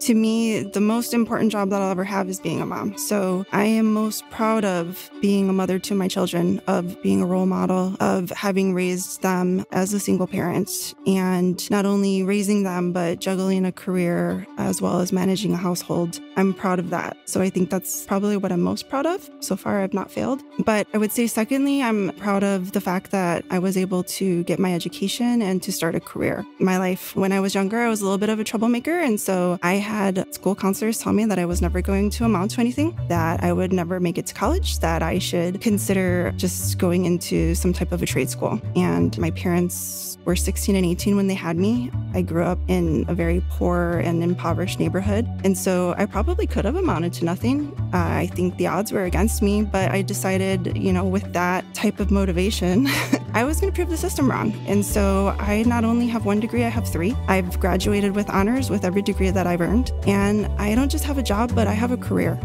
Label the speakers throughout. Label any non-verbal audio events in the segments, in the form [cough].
Speaker 1: To me, the most important job that I'll ever have is being a mom. So I am most proud of being a mother to my children, of being a role model, of having raised them as a single parent, and not only raising them, but juggling a career as well as managing a household. I'm proud of that. So I think that's probably what I'm most proud of. So far, I've not failed. But I would say, secondly, I'm proud of the fact that I was able to get my education and to start a career. My life, when I was younger, I was a little bit of a troublemaker. And so I had school counselors tell me that I was never going to amount to anything, that I would never make it to college, that I should consider just going into some type of a trade school. And my parents were 16 and 18 when they had me. I grew up in a very poor and impoverished neighborhood. And so I probably could have amounted to nothing. Uh, I think the odds were against me, but I decided, you know, with that type of motivation, [laughs] I was going to prove the system wrong. And so I not only have one degree, I have three. I've graduated with honors with every degree that I've earned. And I don't just have a job, but I have a career.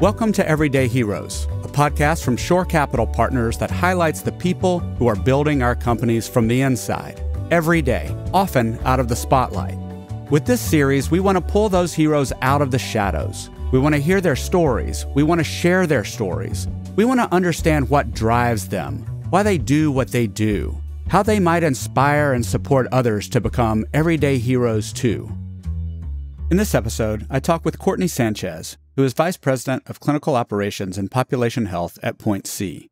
Speaker 2: Welcome to Everyday Heroes, a podcast from Shore Capital Partners that highlights the people who are building our companies from the inside, every day, often out of the spotlight. With this series, we want to pull those heroes out of the shadows. We want to hear their stories. We want to share their stories. We want to understand what drives them, why they do what they do, how they might inspire and support others to become everyday heroes too. In this episode, I talk with Courtney Sanchez, who is Vice President of Clinical Operations and Population Health at Point C.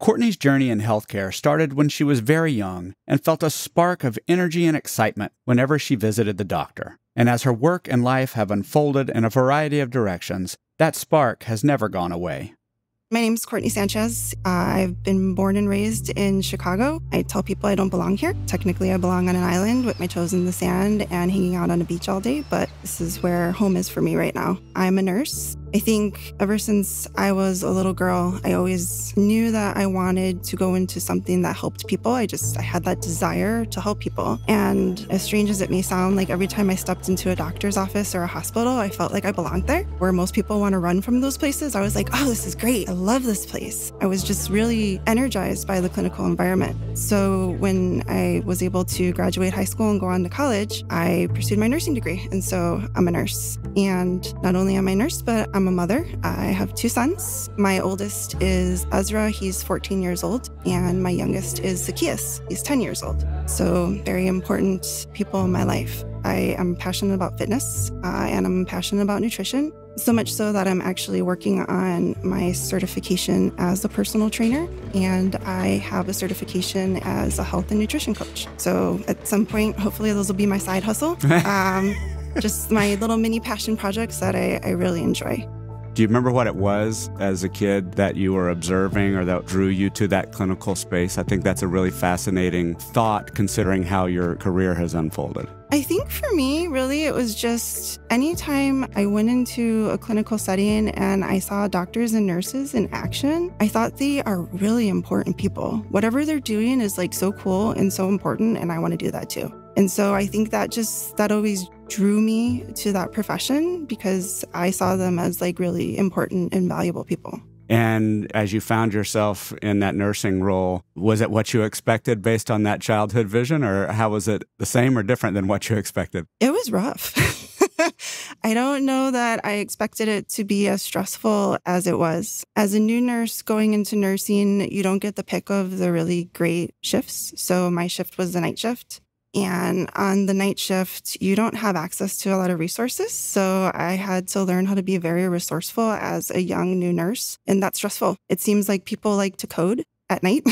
Speaker 2: Courtney's journey in healthcare started when she was very young and felt a spark of energy and excitement whenever she visited the doctor. And as her work and life have unfolded in a variety of directions, that spark has never gone away.
Speaker 1: My name is Courtney Sanchez. Uh, I've been born and raised in Chicago. I tell people I don't belong here. Technically, I belong on an island with my toes in the sand and hanging out on a beach all day, but this is where home is for me right now. I'm a nurse. I think ever since I was a little girl, I always knew that I wanted to go into something that helped people. I just I had that desire to help people. And as strange as it may sound, like every time I stepped into a doctor's office or a hospital, I felt like I belonged there. Where most people want to run from those places, I was like, "Oh, this is great. I love this place." I was just really energized by the clinical environment. So when I was able to graduate high school and go on to college, I pursued my nursing degree. And so I'm a nurse. And not only am I a nurse, but I'm I'm a mother. I have two sons. My oldest is Ezra, he's 14 years old, and my youngest is Zacchaeus, he's 10 years old. So, very important people in my life. I am passionate about fitness uh, and I'm passionate about nutrition. So much so that I'm actually working on my certification as a personal trainer, and I have a certification as a health and nutrition coach. So at some point, hopefully, those will be my side hustle. [laughs] Um, just my little mini passion projects that I, I really enjoy.
Speaker 2: Do you remember what it was as a kid that you were observing or that drew you to that clinical space? I think that's a really fascinating thought considering how your career has unfolded.
Speaker 1: I think for me, really, it was just anytime I went into a clinical setting and I saw doctors and nurses in action, I thought they are really important people. Whatever they're doing is like so cool and so important, and I want to do that too. And so I think that just, that always drew me to that profession because I saw them as like really important and valuable people.
Speaker 2: And as you found yourself in that nursing role, was it what you expected based on that childhood vision, or how was it the same or different than what you expected?
Speaker 1: It was rough. [laughs] I don't know that I expected it to be as stressful as it was. As a new nurse going into nursing, you don't get the pick of the really great shifts. So my shift was the night shift. And on the night shift, you don't have access to a lot of resources. So I had to learn how to be very resourceful as a young new nurse. And that's stressful. It seems like people like to code at night.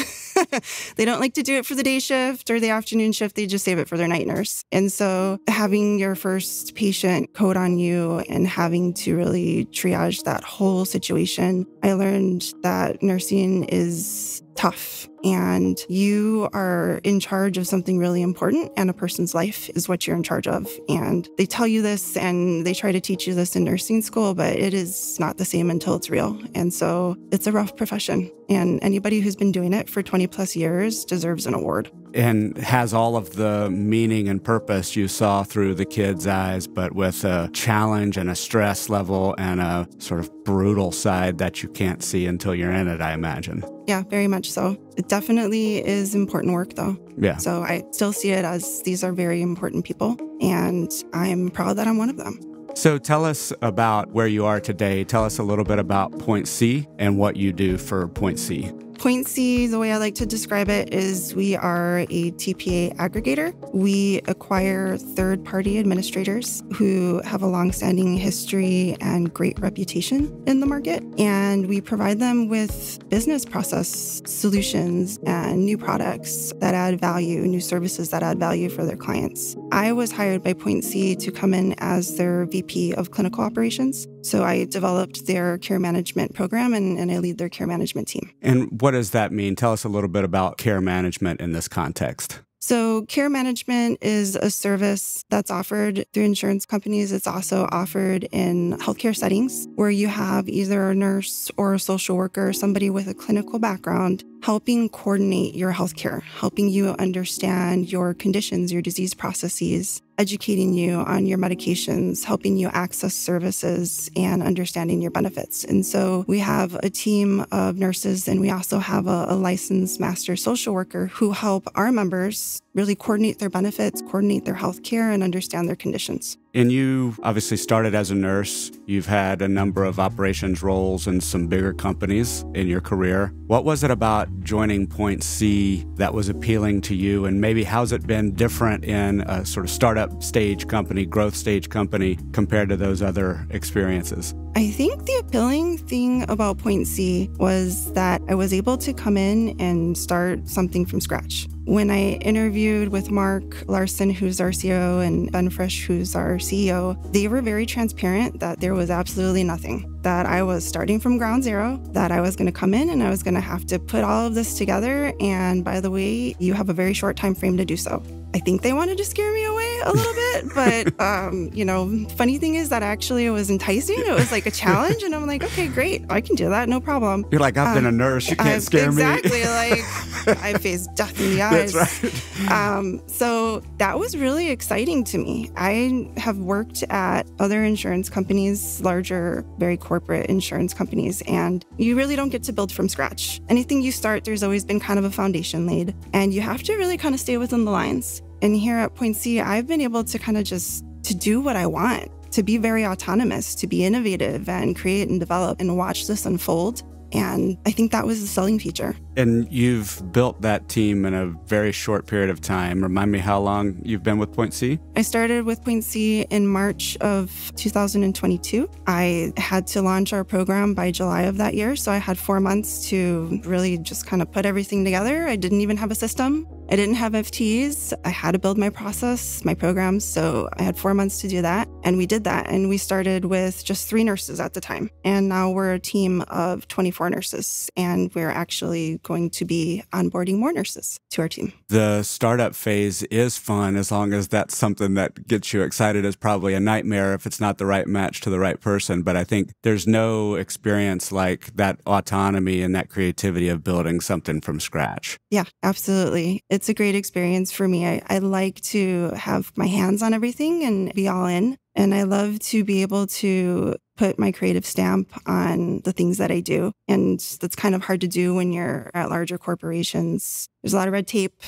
Speaker 1: [laughs] they don't like to do it for the day shift or the afternoon shift. They just save it for their night nurse. And so having your first patient code on you and having to really triage that whole situation, I learned that nursing is tough and you are in charge of something really important and a person's life is what you're in charge of and they tell you this and they try to teach you this in nursing school but it is not the same until it's real and so it's a rough profession and anybody who's been doing it for 20 plus years deserves an award
Speaker 2: and has all of the meaning and purpose you saw through the kids' eyes, but with a challenge and a stress level and a sort of brutal side that you can't see until you're in it, I imagine.
Speaker 1: Yeah, very much so. It definitely is important work, though.
Speaker 2: Yeah.
Speaker 1: So I still see it as these are very important people, and I'm proud that I'm one of them.
Speaker 2: So tell us about where you are today. Tell us a little bit about Point C and what you do for Point C.
Speaker 1: Point C, the way I like to describe it is we are a TPA aggregator. We acquire third party administrators who have a long-standing history and great reputation in the market. And we provide them with business process solutions and new products that add value, new services that add value for their clients. I was hired by Point C to come in as their VP of clinical operations. So I developed their care management program and, and I lead their care management team.
Speaker 2: And what does that mean? Tell us a little bit about care management in this context.
Speaker 1: So, care management is a service that's offered through insurance companies. It's also offered in healthcare settings where you have either a nurse or a social worker, somebody with a clinical background, helping coordinate your healthcare, helping you understand your conditions, your disease processes, educating you on your medications, helping you access services, and understanding your benefits. And so we have a team of nurses, and we also have a, a, licensed master social worker who help our members really coordinate their benefits, coordinate their health care, and understand their conditions.
Speaker 2: And you obviously started as a nurse. You've had a number of operations roles in some bigger companies in your career. What was it about joining Point C that was appealing to you? And maybe how's it been different in a sort of startup stage company, growth stage company, compared to those other experiences?
Speaker 1: I think the appealing thing about Point C was that I was able to come in and start something from scratch. When I interviewed with Mark Larson, who's our CEO, and Ben Frisch, who's our CEO, they were very transparent that there was absolutely nothing, that I was starting from ground zero, that I was going to come in and I was going to have to put all of this together. And by the way, you have a very short time frame to do so. I think they wanted to scare me away a little bit, but [laughs] um, you know, funny thing is that actually it was enticing. It was like a challenge, and I'm like, okay, great, I can do that, no problem.
Speaker 2: You're like, I've um, been a um, nurse, you can't I've,
Speaker 1: scare
Speaker 2: exactly,
Speaker 1: me. Exactly, like [laughs] I faced death in the eyes.
Speaker 2: That's right.
Speaker 1: Um, so that was really exciting to me. I have worked at other insurance companies, larger, very corporate insurance companies, and you really don't get to build from scratch. Anything you start, there's always been kind of a foundation laid, and you have to really kind of stay within the lines. And here at Point C, I've been able to kind of just to do what I want, to be very autonomous, to be innovative and create and develop and watch this unfold. And I think that was the selling feature.
Speaker 2: And you've built that team in a very short period of time. Remind me how long you've been with Point C?
Speaker 1: I started with Point C in March of 2022. I had to launch our program by July of that year. So I had four months to really just kind of put everything together. I didn't even have a system. I didn't have FTEs. I had to build my process, my programs. So I had four months to do that. And we did that. And we started with just three nurses at the time. And now we're a team of 24 nurses. And we're actually going to be onboarding more nurses to our team.
Speaker 2: The startup phase is fun as long as that's something that gets you excited. Is probably a nightmare if it's not the right match to the right person. But I think there's no experience like that autonomy and that creativity of building something from scratch.
Speaker 1: Yeah, absolutely. It's it's a great experience for me. I, I like to have my hands on everything and be all in. And I love to be able to put my creative stamp on the things that I do. And that's kind of hard to do when you're at larger corporations. There's a lot of red tape.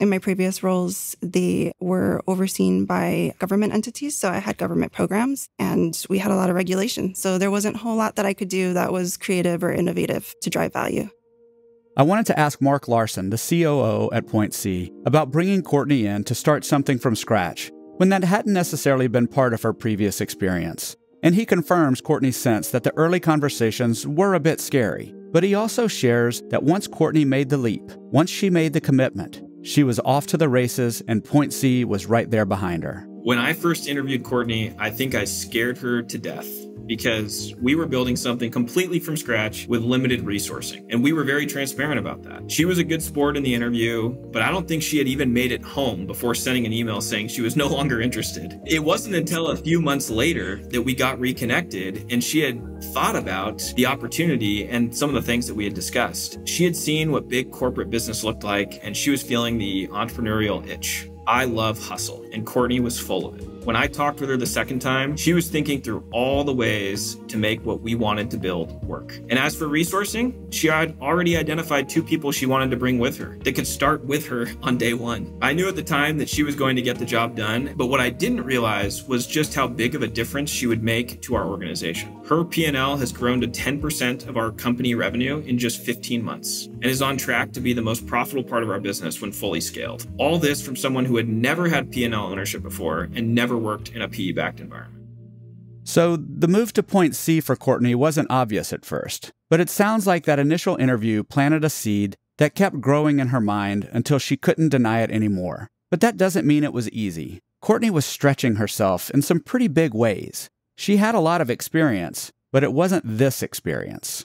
Speaker 1: In my previous roles, they were overseen by government entities. So I had government programs and we had a lot of regulation. So there wasn't a whole lot that I could do that was creative or innovative to drive value.
Speaker 2: I wanted to ask Mark Larson, the COO at Point C, about bringing Courtney in to start something from scratch when that hadn't necessarily been part of her previous experience. And he confirms Courtney's sense that the early conversations were a bit scary. But he also shares that once Courtney made the leap, once she made the commitment, she was off to the races and Point C was right there behind her.
Speaker 3: When I first interviewed Courtney, I think I scared her to death because we were building something completely from scratch with limited resourcing. And we were very transparent about that. She was a good sport in the interview, but I don't think she had even made it home before sending an email saying she was no longer interested. It wasn't until a few months later that we got reconnected and she had thought about the opportunity and some of the things that we had discussed. She had seen what big corporate business looked like and she was feeling the entrepreneurial itch. I love hustle, and Courtney was full of it. When I talked with her the second time, she was thinking through all the ways to make what we wanted to build work. And as for resourcing, she had already identified two people she wanted to bring with her that could start with her [laughs] on day one. I knew at the time that she was going to get the job done, but what I didn't realize was just how big of a difference she would make to our organization. Her P&L has grown to 10% of our company revenue in just 15 months and is on track to be the most profitable part of our business when fully scaled. All this from someone who had never had P&L ownership before and never worked in a PE backed environment.
Speaker 2: So, the move to Point C for Courtney wasn't obvious at first, but it sounds like that initial interview planted a seed that kept growing in her mind until she couldn't deny it anymore. But that doesn't mean it was easy. Courtney was stretching herself in some pretty big ways. She had a lot of experience, but it wasn't this experience.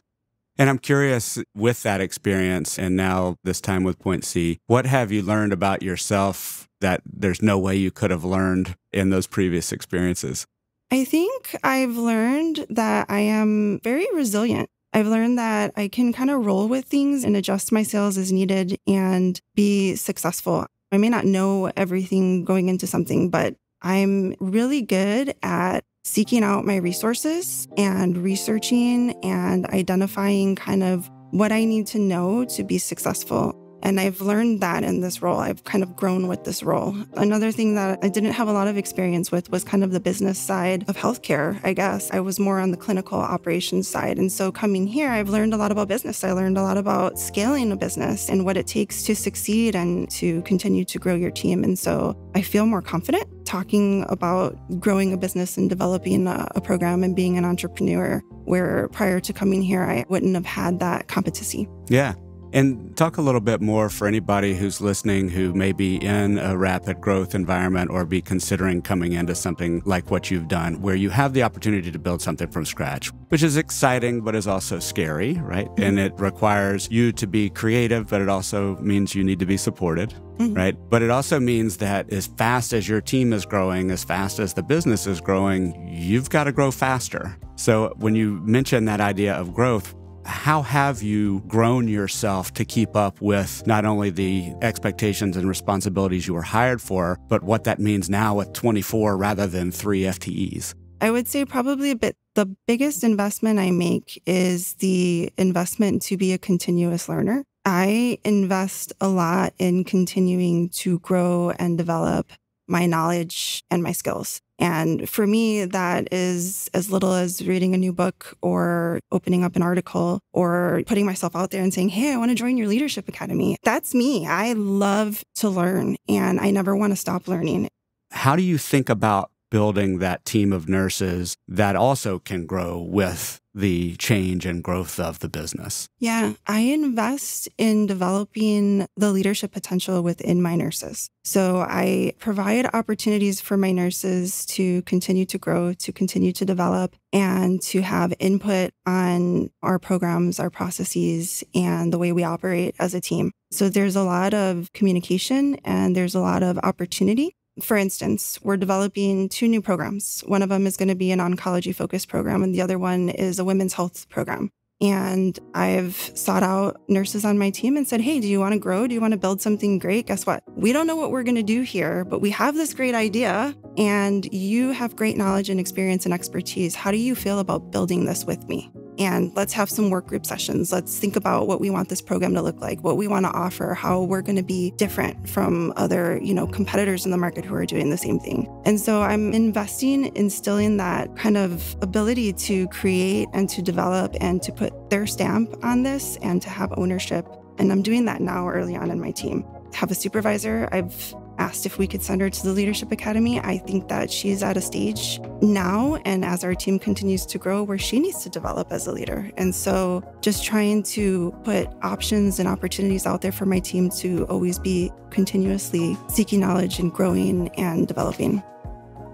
Speaker 2: And I'm curious with that experience and now this time with Point C, what have you learned about yourself that there's no way you could have learned in those previous experiences?
Speaker 1: I think I've learned that I am very resilient. I've learned that I can kind of roll with things and adjust my sails as needed and be successful. I may not know everything going into something, but I'm really good at seeking out my resources and researching and identifying kind of what I need to know to be successful. And I've learned that in this role. I've kind of grown with this role. Another thing that I didn't have a lot of experience with was kind of the business side of healthcare, I guess. I was more on the clinical operations side. And so coming here, I've learned a lot about business. I learned a lot about scaling a business and what it takes to succeed and to continue to grow your team. And so I feel more confident talking about growing a business and developing a, a program and being an entrepreneur, where prior to coming here, I wouldn't have had that competency.
Speaker 2: Yeah. And talk a little bit more for anybody who's listening who may be in a rapid growth environment or be considering coming into something like what you've done, where you have the opportunity to build something from scratch, which is exciting, but is also scary, right? Mm-hmm. And it requires you to be creative, but it also means you need to be supported. Mm-hmm. Right. But it also means that as fast as your team is growing, as fast as the business is growing, you've got to grow faster. So when you mention that idea of growth, how have you grown yourself to keep up with not only the expectations and responsibilities you were hired for, but what that means now with 24 rather than three FTEs?
Speaker 1: I would say probably a bit the biggest investment I make is the investment to be a continuous learner. I invest a lot in continuing to grow and develop my knowledge and my skills. And for me, that is as little as reading a new book or opening up an article or putting myself out there and saying, Hey, I want to join your leadership academy. That's me. I love to learn and I never want to stop learning.
Speaker 2: How do you think about building that team of nurses that also can grow with the change and growth of the business?
Speaker 1: Yeah, I invest in developing the leadership potential within my nurses. So I provide opportunities for my nurses to continue to grow, to continue to develop, and to have input on our programs, our processes, and the way we operate as a team. So there's a lot of communication and there's a lot of opportunity for instance, we're developing two new programs. One of them is going to be an oncology focused program, and the other one is a women's health program. And I've sought out nurses on my team and said, Hey, do you want to grow? Do you want to build something great? Guess what? We don't know what we're going to do here, but we have this great idea and you have great knowledge and experience and expertise. How do you feel about building this with me? And let's have some work group sessions. Let's think about what we want this program to look like, what we want to offer, how we're going to be different from other, you know, competitors in the market who are doing the same thing. And so I'm investing, instilling that kind of ability to create and to develop and to put their stamp on this and to have ownership. And I'm doing that now early on in my team. Have a supervisor. I've asked if we could send her to the Leadership Academy. I think that she's at a stage now, and as our team continues to grow, where she needs to develop as a leader. And so, just trying to put options and opportunities out there for my team to always be continuously seeking knowledge and growing and developing.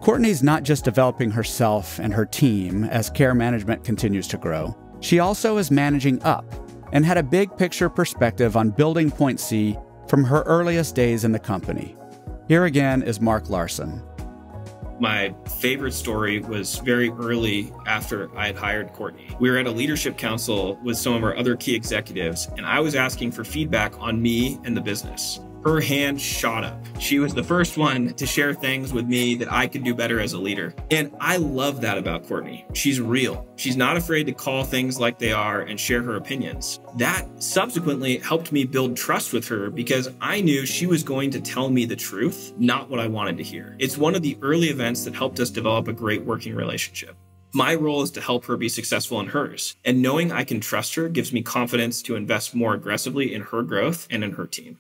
Speaker 2: Courtney's not just developing herself and her team as care management continues to grow, she also is managing up and had a big picture perspective on building Point C from her earliest days in the company. Here again is Mark Larson.
Speaker 3: My favorite story was very early after I had hired Courtney. We were at a leadership council with some of our other key executives, and I was asking for feedback on me and the business her hand shot up. She was the first one to share things with me that I could do better as a leader. And I love that about Courtney. She's real. She's not afraid to call things like they are and share her opinions. That subsequently helped me build trust with her because I knew she was going to tell me the truth, not what I wanted to hear. It's one of the early events that helped us develop a great working relationship. My role is to help her be successful in hers, and knowing I can trust her gives me confidence to invest more aggressively in her growth and in her team.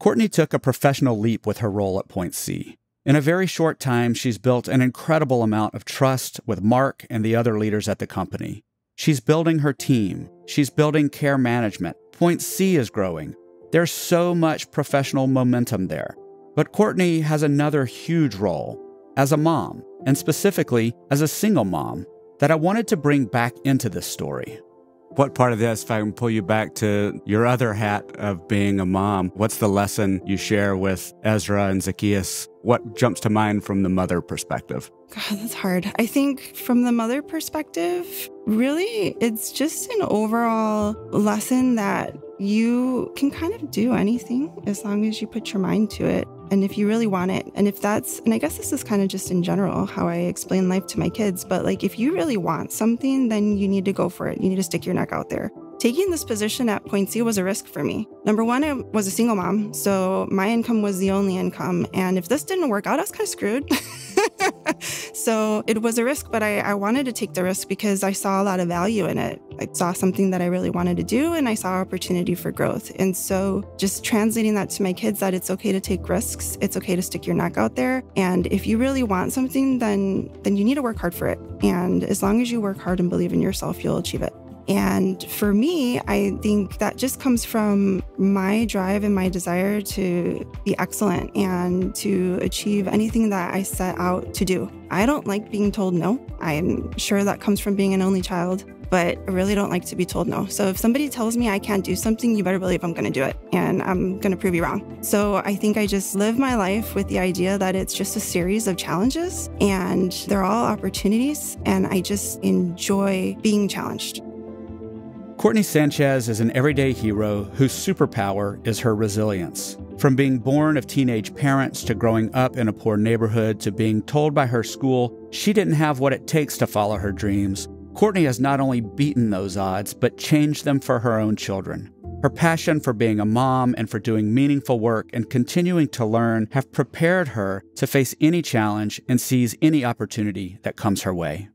Speaker 2: Courtney took a professional leap with her role at Point C. In a very short time, she's built an incredible amount of trust with Mark and the other leaders at the company. She's building her team. She's building care management. Point C is growing. There's so much professional momentum there. But Courtney has another huge role as a mom, and specifically as a single mom, that I wanted to bring back into this story. What part of this, if I can pull you back to your other hat of being a mom, what's the lesson you share with Ezra and Zacchaeus? What jumps to mind from the mother perspective?
Speaker 1: God, that's hard. I think from the mother perspective, really, it's just an overall lesson that you can kind of do anything as long as you put your mind to it and if you really want it. And if that's, and I guess this is kind of just in general how I explain life to my kids, but like if you really want something, then you need to go for it. You need to stick your neck out there. Taking this position at Point C was a risk for me. Number one, I was a single mom, so my income was the only income. And if this didn't work out, I was kind of screwed. [laughs] [laughs] so it was a risk, but I, I, wanted to take the risk because I saw a lot of value in it. I saw something that I really wanted to do and I saw opportunity for growth. And so just translating that to my kids that it's okay to take risks, it's okay to stick your neck out there. And if you really want something, then then you need to work hard for it. And as long as you work hard and believe in yourself, you'll achieve it. And for me, I think that just comes from my drive and my desire to be excellent and to achieve anything that I set out to do. I don't like being told no. I'm sure that comes from being an only child, but I really don't like to be told no. So if somebody tells me I can't do something, you better believe I'm going to do it and I'm going to prove you wrong. So I think I just live my life with the idea that it's just a series of challenges and they're all opportunities and I just enjoy being challenged.
Speaker 2: Courtney Sanchez is an everyday hero whose superpower is her resilience. From being born of teenage parents to growing up in a poor neighborhood to being told by her school she didn't have what it takes to follow her dreams, Courtney has not only beaten those odds, but changed them for her own children. Her passion for being a mom and for doing meaningful work and continuing to learn have prepared her to face any challenge and seize any opportunity that comes her way.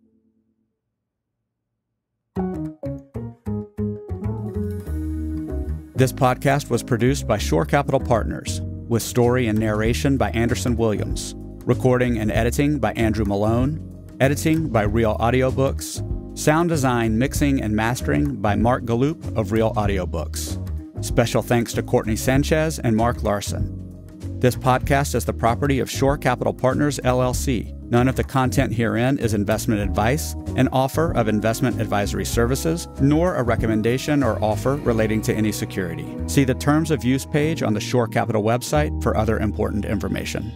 Speaker 2: This podcast was produced by Shore Capital Partners, with story and narration by Anderson Williams, recording and editing by Andrew Malone, editing by Real Audiobooks, sound design, mixing, and mastering by Mark Galoop of Real Audiobooks. Special thanks to Courtney Sanchez and Mark Larson. This podcast is the property of Shore Capital Partners, LLC. None of the content herein is investment advice, an offer of investment advisory services, nor a recommendation or offer relating to any security. See the Terms of Use page on the Shore Capital website for other important information.